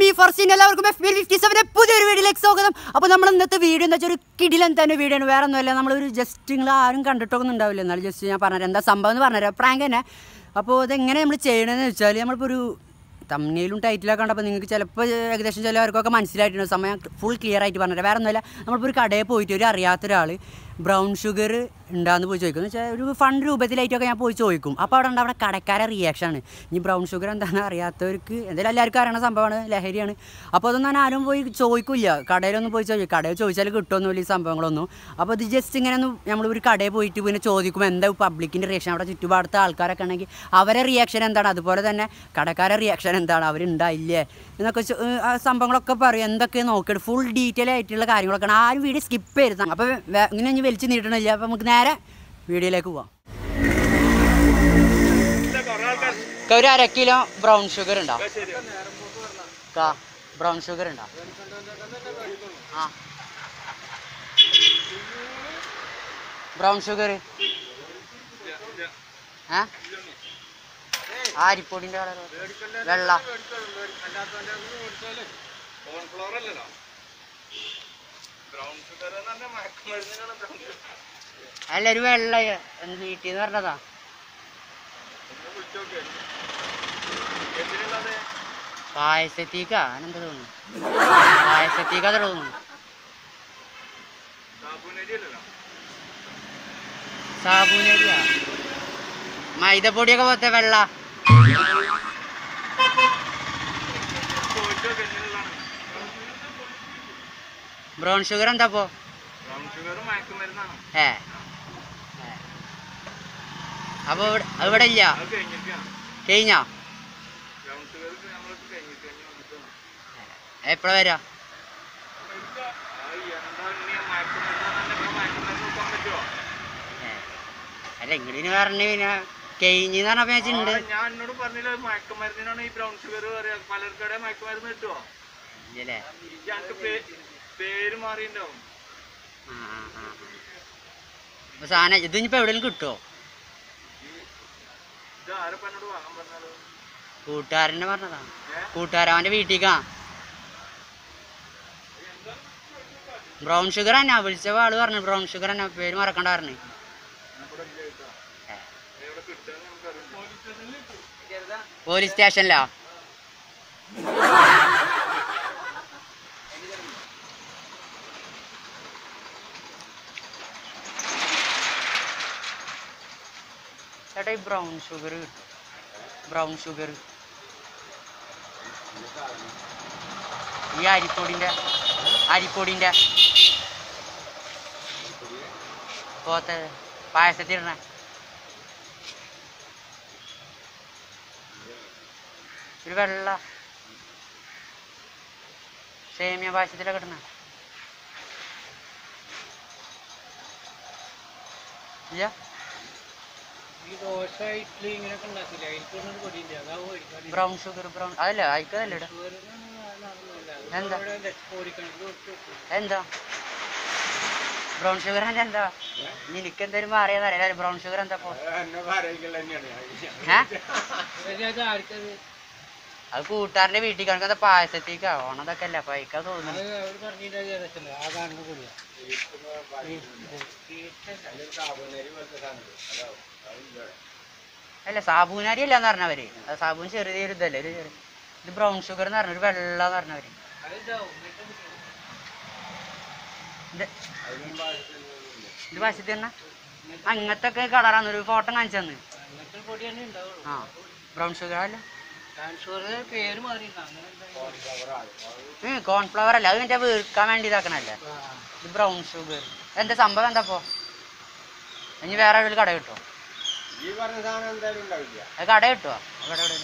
Me ഫോർ എല്ലാവർക്കും F B fifty സെവന്റെ പുതിയൊരു വീഡിയോയിലേക്ക് സ്വാഗതം. അപ്പോൾ നമ്മൾ ഇന്നത്തെ വീഡിയോ എന്ന് വെച്ചാൽ ഒരു കിടിലൻ തന്നെ ആണ്. വേറെ ഒന്നുമല്ല നമ്മളൊരു ജസ്റ്റ് നിങ്ങൾ ആരും കണ്ടിട്ടൊന്നും ഉണ്ടാവില്ല. എന്നാലും ജസ്റ്റ് ഞാൻ പറഞ്ഞുതരാം. എന്താ സംഭവം എന്ന് പറഞ്ഞുതരാം. പ്രാങ്ക് തന്നെ. അപ്പോൾ ഇതെങ്ങനെ നമ്മൾ ചെയ്യണമെന്ന് വെച്ചാൽ നമ്മളിപ്പോൾ ഒരു തമ്മിലും ടൈറ്റിലൊക്കെ കണ്ടപ്പോൾ നിങ്ങൾക്ക് ചിലപ്പോൾ ഏകദേശം ചിലവർക്കൊക്കെ മനസ്സിലായിട്ടുണ്ട് സമയം ഫുൾ ക്ലിയർ ആയിട്ട് പറഞ്ഞുതരാം. വേറെ ഒന്നുമല്ല നമ്മളിപ്പോൾ ഒരു കടയിൽ പോയിട്ട് ഒരു അറിയാത്ത ഒരാൾ ബ്രൗൺ ഷുഗർ ഉണ്ടാന്ന് പോയി ചോദിക്കും എന്ന് വെച്ചാൽ ഒരു ഫണ്ട് രൂപത്തിലായിട്ടൊക്കെ ഞാൻ പോയി ചോദിക്കും. അപ്പോൾ അവിടെ ഉണ്ട് അവിടെ കടക്കാരെ റിയാക്ഷനാണ് ഇനി ബ്രൗൺ ഷുഗർ എന്താണെന്ന് അറിയാത്തവർക്ക് എന്തായാലും എല്ലാവർക്കും അറിയണ സംഭവമാണ് ലഹരിയാണ്. അപ്പോൾ അതൊന്നും ഞാൻ ആരും പോയി ചോദിക്കില്ല. കടയിലൊന്നും പോയി ചോദിക്കും കടയിൽ ചോദിച്ചാൽ കിട്ടുമൊന്നുമില്ല ഈ സംഭവങ്ങളൊന്നും. അപ്പോൾ ഇത് ജസ്റ്റ് ഇങ്ങനെ ഒന്ന് നമ്മൾ ഒരു കടയിൽ പോയിട്ട് പിന്നെ ചോദിക്കും എന്താ പബ്ലിക്കിന്റെ റിയാക്ഷൻ അവിടെ ചുറ്റുപാടത്തെ ആൾക്കാരൊക്കെ ഉണ്ടെങ്കിൽ അവരെ റിയാക്ഷൻ എന്താണ്? അതുപോലെ തന്നെ കടക്കാരെ റിയാക്ഷൻ എന്താണ്? അവരുണ്ടായില്ലേ? എന്നൊക്കെ സംഭവങ്ങളൊക്കെ പറയും. എന്തൊക്കെ നോക്കിയിട്ട് ഫുൾ ഡീറ്റെയിൽ ആയിട്ടുള്ള കാര്യങ്ങളൊക്കെയാണ്. ആരും വീഡിയോ സ്കിപ്പ് ചെയ്തു അപ്പോൾ ഇങ്ങനെ ഇനി വലിച്ചു നീട്ടണില്ല. അപ്പോൾ നമുക്ക് നേരെ വീഡിയോയിലേക്ക് പോവാം. ഒരു അര കിലോ ബ്രൗൺ ഷുഗർ ഉണ്ടോ? കാ ബ്രൗൺ ഷുഗർ ഉണ്ടോ? ആ. ബ്രൗൺ ഷുഗർ ഏ? ആരിപ്പൊടിന്റെ കളർ? വെള്ള. അല്ല ഒരു വെള്ള എന്ത് വീട്ടിൽ നിന്ന് പറഞ്ഞതാ? പായസത്തേക്കാ? അനെന്താ തോന്നുന്നു? പായസത്തേക്കാ തോന്നുന്നു. സാബൂനരിയാ മൈദപ്പൊടിയൊക്കെ പോത്തെ വെള്ള. ബ്രൗൺ ഷുഗർ എന്താ പോ ഏ. അപ്പൊ ഇവിടെ ഇല്ല? കഴിഞ്ഞോ? എപ്പോഴാ വരാ. അല്ല ഇങ്ങനെ പറഞ്ഞു പിന്നെ കഴിഞ്ഞെന്ന് പറഞ്ഞപ്പോ ഞാൻ ഞാൻ എന്നോട് പറഞ്ഞില്ല മയക്കുമരുന്നിനാണ് ഈ ബ്രൗൺ ഷുഗർ പലർക്കടെ മയക്കുമരുന്ന് കിട്ടുമോ ഇല്ലല്ലേ പേര് സാധനം ഇത് ഇനിയിപ്പോ എവിടെയും കിട്ടുമോ കൂട്ടുകാരനെ പറഞ്ഞതാ. കൂട്ടുകാരവന്റെ വീട്ടിക്കാ. വീട്ടിലേക്കാ ബ്രൗൺ ഷുഗർ തന്നെ വിളിച്ച ആൾ പറഞ്ഞു ബ്രൗൺ ഷുഗർ തന്നെ പേര് മറക്കണ്ട പറഞ്ഞു. പോലീസ് സ്റ്റേഷനിലാ? ചേട്ടാ ഈ ബ്രൗൺ ഷുഗർ കിട്ടും. ബ്രൗൺ ഷുഗർ ഈ അരിപ്പൊടിന്റെ അരിപ്പൊടിന്റെ. പോത്ത പായസത്തിടണ ഒരു വെള്ള സേമിയ പായസത്തിലൊക്കെ ഇടണ. ഇല്ല? ഈ ദോശ ഇഡ്ഡലി ഇങ്ങനെയൊക്കെ ഉണ്ടാക്കില്ല? എനിക്കൊന്നും പൊടിയില്ല. അതാവും കഴിക്കാൻ ബ്രൗൺ ഷുഗർ ബ്രൗൺ അതല്ല അയക്കതല്ലേ ഇട എന്താ? എന്താ? ബ്രൗൺ ഷുഗർ എന്താ എന്താ? നിനക്ക് എന്തായാലും മാറിയെന്ന് അറിയാം ബ്രൗൺ ഷുഗർ എന്താ അത് കൂട്ടുകാരന്റെ വീട്ടിൽ കിടക്കുന്ന പായസത്തേക്കാ. ഓണതൊക്കെ അല്ല? അപ്പൊ അയക്കാൻ തോന്നുന്നു. അല്ല സാബൂനരി അല്ലാന്ന് പറഞ്ഞവര്. അത് സാബൂൻ ചെറിയൊരു ഇതല്ലേ ഒരു ചെറിയ- ഇത് ബ്രൗൺ ഷുഗർ എന്ന് പറഞ്ഞ ഒരു വെള്ള എന്ന് പറഞ്ഞവര്. ഇത് പായസത്തിൽ തന്നെ? അങ്ങനത്തെ ഒക്കെ കളറാണ് ഒരു ഫോട്ടോ കാണിച്ചു തന്നെ. ആ ബ്രൗൺ ഷുഗർ അല്ല. കോൺഫ്ലവർ അല്ല. അത് മറ്റേ വീർക്കാൻ വേണ്ടി ഇതാക്കണല്ലേ ഇത് ബ്രൗൺ ഷുഗർ എന്താ സംഭവം എന്താ ഇനി വേറെ എവിടെയും കട കിട്ടുമോ ഈ പറഞ്ഞ സാധനം എന്തായാലും ഉണ്ടാവില്ല. അത് കട കിട്ടുമോ അവിടെ എവിടെ?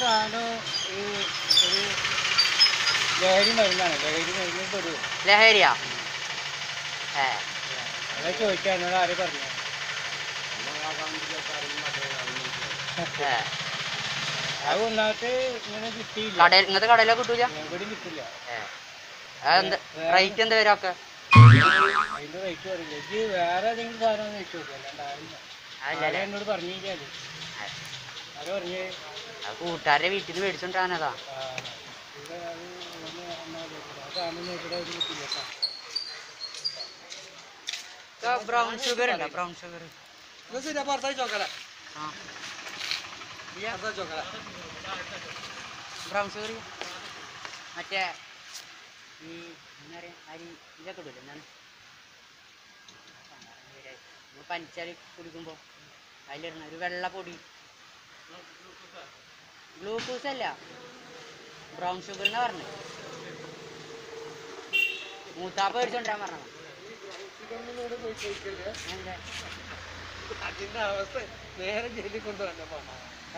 സാധനം ഈ ഒരു ലഹരി മരുന്നാണ്. ലഹരി മരുന്ന് പെടുക ലഹരിയാ? ഏ. അതെ ചോദിക്കാൻ എന്നോട് ആര് പറഞ്ഞു? ഏ. അത് ഒന്നാമത്തെ ഇങ്ങനെ കിട്ടിയില്ല. കടയിൽ ഇങ്ങനത്തെ കടയിലൊക്കെ കിട്ടൂല? എവിടെയും കിട്ടില്ല. ഏ. അതെന്ത് റേറ്റ് എന്താ വരും ഒക്കെ? അതിന്റെ റേറ്റ് പറയില്ല? ഇത് വേറെ ഏതെങ്കിലും സാധനം ചോദിച്ചു നോക്കുക അല്ലാണ്ട് ആരും എന്നോട് പറഞ്ഞു പറഞ്ഞേ? അത് കൂട്ടുകാരുടെ വീട്ടിൽ നിന്ന് മേടിച്ചോണ്ടാണതാ ബ്രൗൺ ഷുഗർ ഉണ്ടോ? ബ്രൗൺ ഷുഗർ ബ്രൗൺ ഷുഗർ മറ്റേ ഈ എന്താ പറയാ അരി ഇതൊക്കെ ഇടില്ല എന്താണ്? പനിച്ചാൽ കുടിക്കുമ്പോൾ അതിലിടണം. ഒരു വെള്ള പൊടി. ഗ്ലൂക്കോസ് അല്ല. ബ്രൗൺ ഷുഗർ എന്നാ പറഞ്ഞത് മൂത്താപ്പ മേടിച്ചോണ്ടാ പറഞ്ഞത്. അതിന്റെ അവസ്ഥ നേരെ ജയിലിൽ കൊണ്ടുവന്നപ്പോ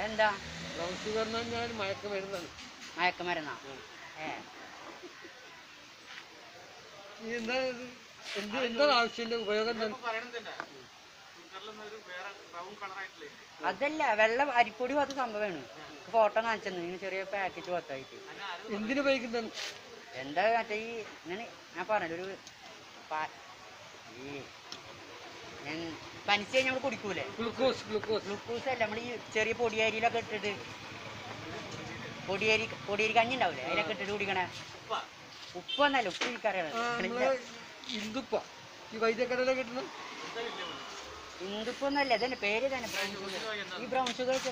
എന്താ ബ്രൗൺ ഷുഗർ എന്ന് പറഞ്ഞാൽ മയക്ക മരുന്നാണ് മയക്കുമരുന്നാ? ഏ. എന്താ? എന്ത് എന്താണ് ആവശ്യമില്ല ഉപയോഗം അതല്ല വെള്ളം അരിപ്പൊടി പോലത്തെ സംഭവമാണ്. ഫോട്ടോ കാണിച്ചെന്ന്. ഇങ്ങനെ ചെറിയ പാക്കറ്റ് പോലത്തായിട്ട്. എന്തിനു ഉപയോഗിക്കുന്നതാണ് എന്താ മറ്റേ ഈ ഇങ്ങനെ ഞാൻ പറഞ്ഞല്ലോ ഒരു ഈ പനിച്ച് കഴിഞ്ഞാൽ നമ്മൾ കുടിക്കൂലേ? Glucose glucose. ഗ്ലൂക്കോസ് അല്ല നമ്മൾ ഈ ചെറിയ പൊടിയരിയിലൊക്കെ ഇട്ടിട്ട് പൊടിയരി പൊടിയരി കഞ്ഞി ഉണ്ടാവില്ലേ അതിലൊക്കെ ഇട്ടിട്ട് കുടിക്കണേ. ഉപ്പ്. എന്നല്ല ഉപ്പ് എനിക്കറിയാം ഇന്ദുപ്പ. ഈ വൈദ്യക്കടല കിട്ടണം. ഹിന്ദുപ്പൊന്നല്ല ഇതിന്റെ പേര് തന്നെ ഈ ബ്രൗൺ ഷുഗർ ഒക്കെ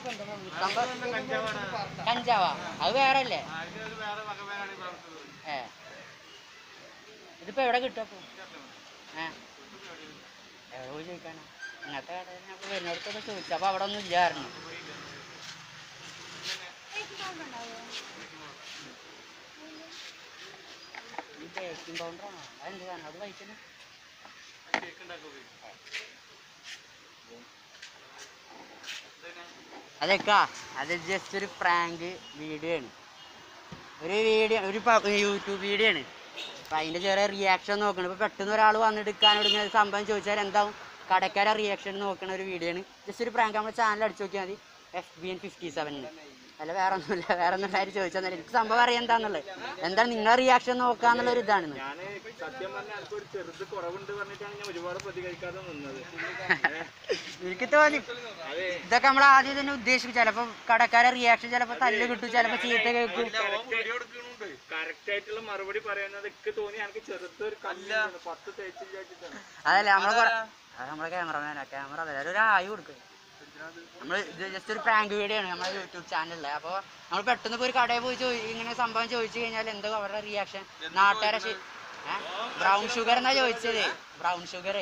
കഞ്ചാവാ? അത് വേറെ അല്ലേ ഏ. ഇതിപ്പോ എവിടെ കിട്ടും അപ്പൊ? ഏ. എവിടെ പോയി ചോദിക്കാനാ. ഇങ്ങനത്തെ കടയിൽ വരുന്നിടത്തൊക്കെ ചോദിച്ചു. അപ്പൊ അവിടെ ഒന്നും ഇല്ലായിരുന്നു. ബേക്കിംഗ് പൗഡറാണോ അതെന്ത് സാധനം അത് കഴിക്കുന്നു അതെക്കാ അത് ജസ്റ്റ് ഒരു പ്രാങ്ക് വീഡിയോ ആണ്. ഒരു വീഡിയോ ഒരു യൂട്യൂബ് വീഡിയോ ആണ്. അപ്പൊ അതിന്റെ ചെറിയ റിയാക്ഷൻ നോക്കണം. ഇപ്പൊ പെട്ടെന്ന് ഒരാൾ വന്നിട്ട് എടുക്കാനോട് ഇങ്ങനെ സംഭവം ചോദിച്ചാൽ എന്താവും? കടക്കാരെ റിയാക്ഷൻ നോക്കണ ഒരു വീഡിയോ ആണ്. ജസ്റ്റ് ഒരു പ്രാങ്ക് നമ്മുടെ ചാനൽ അടിച്ചു നോക്കിയാൽ മതി. എഫ് ബി എൻ ഫിഫ്റ്റി സെവനിന് അല്ല വേറെ ഒന്നുമില്ല വേറെ ഒന്നും കാര്യം ചോദിച്ചാൽ എനിക്ക് സംഭവം അറിയാം എന്താന്നുള്ളത്. എന്താണ് നിങ്ങളെ റിയാക്ഷൻ നോക്കാന്നുള്ള ഒരു ഇതാണ്. എനിക്ക് ചെറുത് കുറവുണ്ട് പറഞ്ഞിട്ടാണ് ഞാൻ ഒരുപാട് പ്രതികരിക്കാതെ നിന്നത്. എനിക്ക് തോന്നി. ഇതൊക്കെ നമ്മൾ ആദ്യം തന്നെ ഉദ്ദേശിക്കും. ചിലപ്പോ കടക്കാരെ റിയാക്ഷൻ ചിലപ്പോ തല്ല് കിട്ടും ചിലപ്പോ ചീത്ത കേൾക്കും. മറുപടി പറയുന്നത് എനിക്ക് തോന്നി പത്ത് അതല്ലേ നമ്മളെ നമ്മളെ ക്യാമറമാനാ ക്യാമറ അതല്ല ഒരു ആയി കൊടുക്കും. നമ്മൾ ജസ്റ്റ് ഒരു പ്രാങ്ക് വീഡിയോ ആണ് നമ്മുടെ യൂട്യൂബ് ചാനലിലെ അപ്പോൾ നമ്മൾ പെട്ടെന്ന് ഒരു കടയിൽ പോയി ചോദി ഇങ്ങനെ സംഭവം ചോദിച്ചു കഴിഞ്ഞാൽ എന്തോ അവരുടെ റിയാക്ഷൻ നാട്ടുകാരെ ബ്രൗൺ ഷുഗർ എന്നാ ചോദിച്ചത്. ബ്രൗൺ ഷുഗർ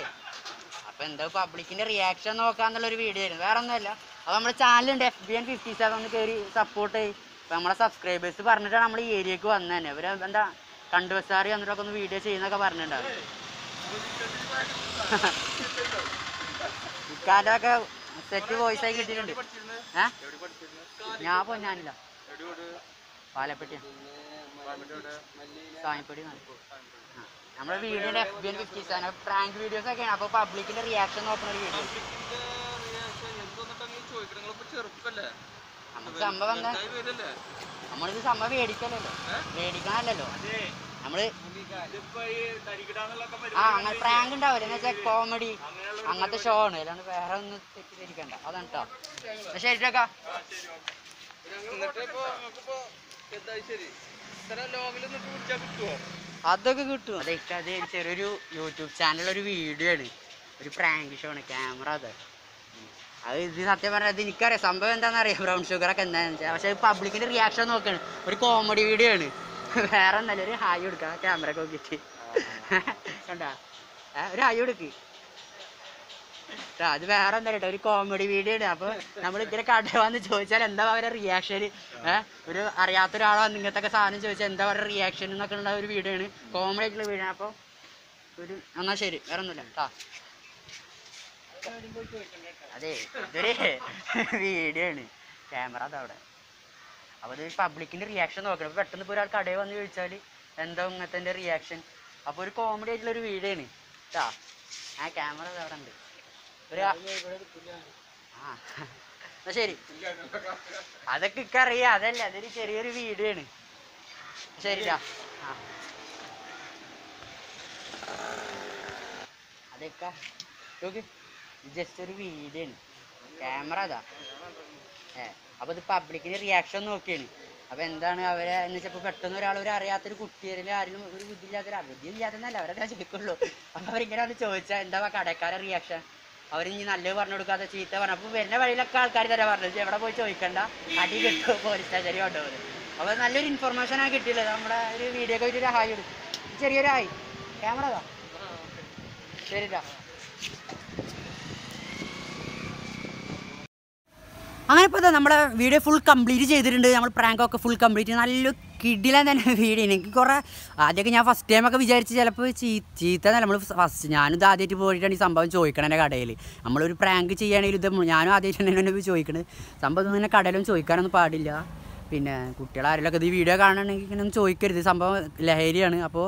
അപ്പൊ എന്താ പബ്ലിക്കിന്റെ റിയാക്ഷൻ നോക്കാന്നുള്ള ഒരു വീഡിയോ ആയിരുന്നു. വേറെ ഒന്നുമല്ല അപ്പൊ നമ്മുടെ ചാനലുണ്ട് F B N fifty seven ഒന്ന് കയറി സപ്പോർട്ട് ചെയ്യും. അപ്പൊ നമ്മളെ സബ്സ്ക്രൈബേഴ്സ് പറഞ്ഞിട്ടാണ് നമ്മൾ ഈ ഏരിയക്ക് വന്നത് തന്നെ. എന്താ എന്താ കണ്ടുവസാറി വന്നിട്ടൊക്കെ ഒന്ന് വീഡിയോ ചെയ്യുന്നൊക്കെ പറഞ്ഞിട്ടുണ്ടാവും. ഇക്കാലൊക്കെ സെറ്റ് വോയിസ് ആയി കിട്ടിയിട്ടുണ്ട്. ഏ? ഞാൻ പോ ഞാനില്ല പാലപ്പെട്ടി സായിപ്പടി നമ്മുടെ വീഡിയോയുടെ F B N fifty seven prank videos ഒക്കെയാണ്. അപ്പോൾ പബ്ലിക്കിന്റെ റിയാക്ഷൻ നോക്കുന്ന ഒരു വീഡിയോ നമുക്ക് സംഭവം എന്താ? നമ്മളിത് സംഭവം മേടിക്കലല്ലോ മേടിക്കാനല്ലോ നമ്മൾ ആ അങ്ങനെ പ്രാങ്ക് ഉണ്ടാവില്ല എന്ന് വെച്ചാൽ കോമഡി അങ്ങനത്തെ ഷോ ആണ്. അല്ലാണ്ട് വേറെ ഒന്നും തെറ്റിദ്ധരിക്കണ്ട. അതാണ് കേട്ടോ ശരി ചേക്കാ അതൊക്കെ കിട്ടും. അതെ അത് ചെറിയൊരു യൂട്യൂബ് ചാനൽ ഒരു വീഡിയോ ആണ്. ഒരു പ്രാങ്ക് ഷോ ആണ്. ക്യാമറ അത്. അത് ഇത് സത്യം പറഞ്ഞാൽ അത് എനിക്കറിയാം. സംഭവം എന്താണെന്ന് അറിയാം ബ്രൗൺ ഷുഗർ ഒക്കെ എന്താണെന്ന് വെച്ചാൽ പക്ഷേ പബ്ലിക്കിന്റെ റിയാക്ഷൻ നോക്കുകയാണ് ഒരു കോമഡി വീഡിയോ ആണ്. വേറെ ഒന്നല്ല ഒരു ഹായ് കൊടുക്കാം. ക്യാമറ ഒക്കെ നോക്കിയിട്ട്. കണ്ടാ? ഒരു ഹായ് കൊടുക്ക്. അത് വേറെ എന്താ ഒരു കോമഡി വീഡിയോ ആണ്. അപ്പൊ നമ്മൾ ഇങ്ങനെ കടവാന്ന് ചോദിച്ചാൽ എന്താ അവരുടെ റിയാക്ഷൻ ഒരു അറിയാത്ത വന്ന് ഇങ്ങനത്തെ സാധനം ചോദിച്ചാൽ എന്താ അവരുടെ റിയാക്ഷൻ എന്നൊക്കെ ഉള്ള ഒരു വീഡിയോ ആണ്. കോമഡി ആയിട്ടുള്ള വീഡിയോ അപ്പൊ ഒരു എന്നാ ശരി വേറെ ഒന്നുമില്ല. അതെ ഇതൊരു വീഡിയോ ആണ്. ക്യാമറ അതവിടെ അപ്പൊ ഇത് പബ്ലിക്കിന്റെ റിയാക്ഷൻ നോക്കണം. അപ്പോൾ പെട്ടെന്ന് ഇപ്പോൾ ഒരാൾ കടയിൽ വന്ന് ചോദിച്ചാൽ എന്താ ഇങ്ങനത്തെ റിയാക്ഷൻ അപ്പോൾ ഒരു കോമഡി ആയിട്ടുള്ള ഒരു വീഡിയോ ആണ്. കേട്ടോ ആ ക്യാമറ അവിടെ ഉണ്ട്. ഒരു ആ എന്നാ ശരി. അതൊക്കെ ഇക്കറിയാം അതല്ല അതൊരു ചെറിയൊരു വീഡിയോ ആണ്. ശരിട്ടാ ആ. അതൊക്കെ ജസ്റ്റ് ഒരു വീഡിയോ ആണ്. ക്യാമറ അതാ ഏ അപ്പോൾ ഇത് പബ്ലിക്കിന് റിയാക്ഷൻ നോക്കിയാണ്. അപ്പോൾ എന്താണ് അവരെ എന്ന് വെച്ചാൽ ഇപ്പോൾ പെട്ടെന്ന് ഒരാൾ ഒരു അറിയാത്ത അറിയാത്തൊരു കുട്ടിയിൽ ആരും ഒരു ബുദ്ധിയില്ലാത്തൊരു ബുദ്ധിയില്ലാത്തതല്ല അവരൊക്കെ ചോദിക്കുള്ളൂ. അപ്പോൾ അവരിങ്ങനെ വന്ന് ചോദിച്ചാൽ എന്താ കടക്കാരെ റിയാക്ഷൻ ഇനി നല്ലത് പറഞ്ഞു കൊടുക്കാതെ ചീത്ത പറഞ്ഞു അപ്പോൾ വരുന്ന വഴിയിലൊക്കെ ആൾക്കാർ തന്നെ പറഞ്ഞു എവിടെ പോയി ചോദിക്കണ്ട? അടി കിട്ടുമോ പോലീസ് സ്റ്റേഷനിൽ കൊണ്ടുപോകുന്നത് അപ്പോൾ നല്ലൊരു ഇൻഫർമേഷൻ ആണ് കിട്ടിയില്ല നമ്മുടെ ഒരു വീഡിയോ ഒക്കെ ഒരു ഹായ് എടുക്കും ചെറിയൊരു ഹായ് ക്യാമറ ശരിട്ടാ. അങ്ങനെ ഇപ്പോൾ നമ്മുടെ വീഡിയോ ഫുൾ കംപ്ലീറ്റ് ചെയ്തിട്ടുണ്ട്. നമ്മൾ പ്രാങ്കൊക്കെ ഫുൾ കംപ്ലീറ്റ് നല്ല കിടിലൻ തന്നെ വീഡിയോ എനിക്ക് കുറേ ആദ്യമൊക്കെ ഞാൻ ഫസ്റ്റ് ടൈമൊക്കെ വിചാരിച്ച് ചിലപ്പോൾ ചീ ചീത്ത നമ്മൾ ഫസ്റ്റ് ഞാനിത് ആദ്യമായിട്ട് പോയിട്ടാണ് ഈ സംഭവം ചോദിക്കണം എന്റെ കടയിൽ നമ്മളൊരു പ്രാങ്ക് ചെയ്യുകയാണെങ്കിൽ ഇത് ഞാനും ആദ്യമായിട്ടാണ് എന്നെ ചോദിക്കണത്. സംഭവം ഇങ്ങനെ കടയിലും ചോദിക്കാനൊന്നും പാടില്ല. പിന്നെ കുട്ടികളാരെങ്കിലൊക്കെ ഇത് വീഡിയോ കാണണമെങ്കിൽ ഇങ്ങനെ ചോദിക്കരുത്. സംഭവം ലഹരിയാണ്. അപ്പോൾ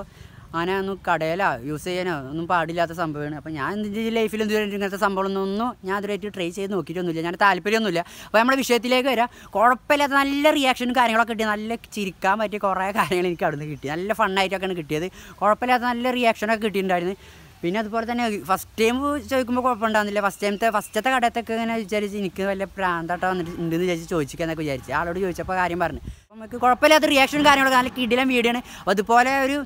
അങ്ങനെ ഒന്നും കടയിലോ യൂസ് ചെയ്യാനോ ഒന്നും പാടില്ലാത്ത സംഭവമാണ്. അപ്പോൾ ഞാൻ എന്റെ ലൈഫിൽ എന്ത് ഇങ്ങനത്തെ സംഭവങ്ങളൊന്നും ഞാൻ അതുമായിട്ട് ട്രൈ ചെയ്ത് നോക്കിയിട്ടൊന്നുമില്ല. ഞാൻ താല്പര്യമൊന്നുമില്ല. അപ്പോൾ നമ്മുടെ വിഷയത്തിലേക്ക് വരാം. കുഴപ്പമില്ലാത്ത നല്ല റിയാക്ഷനും കാര്യങ്ങളൊക്കെ കിട്ടി. നല്ല ചിരിക്കാൻ പറ്റിയ കുറേ കാര്യങ്ങൾ എനിക്ക് അവിടുന്ന് കിട്ടി. നല്ല ഫണ്ണായിട്ടൊക്കെയാണ് കിട്ടിയത്. കുഴപ്പമില്ലാത്ത നല്ല റിയാക്ഷനൊക്കെ കിട്ടിയിട്ടുണ്ടായിരുന്നു. പിന്നെ അതുപോലെ തന്നെ ഫസ്റ്റ് ടൈം ചോദിക്കുമ്പോൾ കുഴപ്പമുണ്ടാകുന്നില്ല ഫസ്റ്റ് ടൈമത്തെ ഫസ്റ്റത്തെ കടയത്തൊക്കെ ഇങ്ങനെ വിചാരിച്ച് എനിക്ക് വല്ല പ്രാന്തട്ടോ വന്നിട്ട് ഉണ്ടെന്ന് വിചാരിച്ച് ചോദിച്ചിരിക്കാന്നൊക്കെ വിചാരിച്ചു. ആളോട് ചോദിച്ചപ്പോൾ കാര്യം പറഞ്ഞു. അപ്പോൾ നമുക്ക് കുഴപ്പമില്ലാത്ത റിയാക്ഷനും കാര്യങ്ങളൊക്കെ നല്ല കിടിലം വീഡിയോ ആണ്. അതുപോലെ ഒരു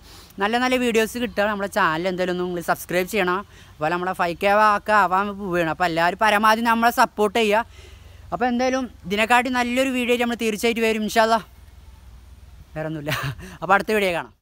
നല്ല നല്ല വീഡിയോസ് കിട്ടുക. നമ്മുടെ ചാനൽ എന്തായാലും ഒന്ന് നിങ്ങൾ സബ്സ്ക്രൈബ് ചെയ്യണം. അതുപോലെ നമ്മളെ ഫൈവ് കെ ഒക്കെ ആവാൻ പോവുകയാണ് അപ്പോൾ എല്ലാവരും പരമാവധി നമ്മളെ സപ്പോർട്ട് ചെയ്യുക. അപ്പോൾ എന്തായാലും ഇതിനെക്കാട്ടി നല്ലൊരു വീഡിയോ നമ്മൾ തീർച്ചയായിട്ടും വരും ഇൻഷാല്ല വേറെ ഒന്നുമില്ല അപ്പോൾ അടുത്ത വീഡിയോ കാണാം.